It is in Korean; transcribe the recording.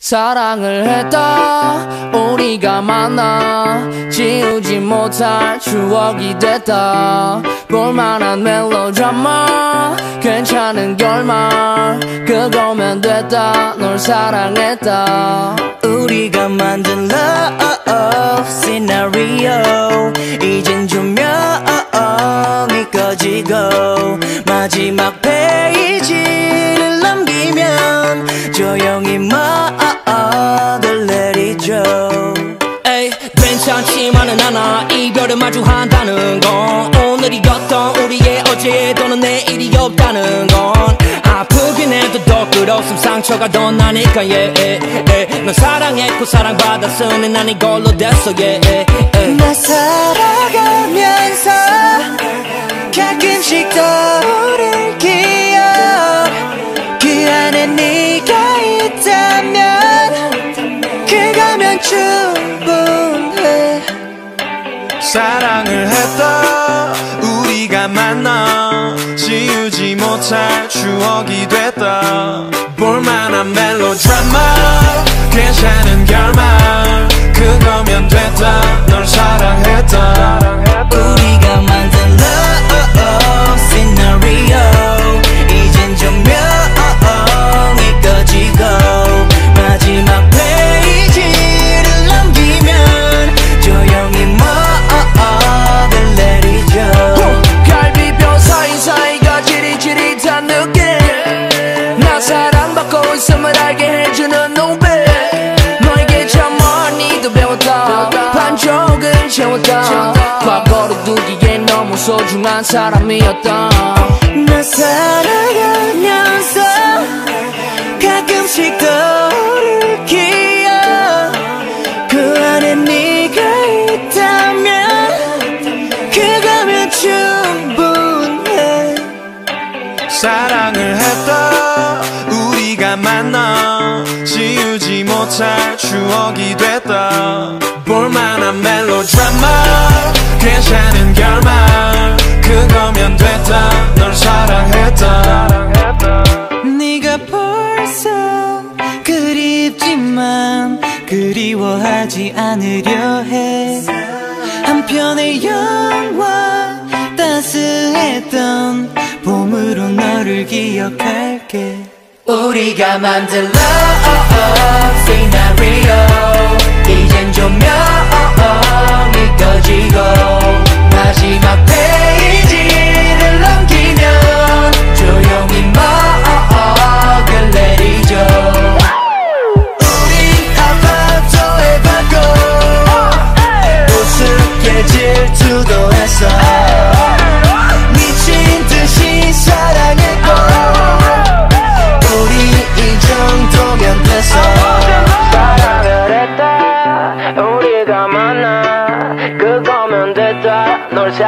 사랑을 했다. 우리가 만나 지우지 못할 추억이 됐다. 볼만한 멜로드라마 괜찮은 결말 그거면 됐다. 널 사랑했다. 우리가 만든 love scenario 이젠 조명이 꺼지고 마지막 페이지를 넘기면 조용 괜찮지만은 않아 이별을 마주한다는 건 오늘이었던 우리의 어제 또는 내일이 없다는 건 아프긴 해도 더 끝없음 상처가 더 나니까 yeah, yeah, yeah. 넌 사랑했고 사랑받았으니 난 이걸로 됐어 yeah, yeah. 나 살아가면서 가끔씩 떠오를 기억 그 안에 네가 우리가 만나 지우지 못할 추억이 됐다. 볼만한 멜로드라마 괜찮은 결말 그거면 됐다. 널 사랑했다 채웠다 과거로 두기엔 너무 소중한 사람이었다 나 살아가면서 가끔씩 떠오를 기억. 그 안에 네가 있다면 그거면 충분해? 사랑을 했다. 우리가 만나 지우지 못할 추억이 됐다 볼만한 멜로드라마. 괜찮은 결말. 그거면 됐다. 널 사랑했다. 네가 벌써 그립지만 그리워하지 않으려 해. 한편의 영화 따스했던 봄으로 너를 기억할게. 우리가 만든 love scenario. 이젠 조명 우리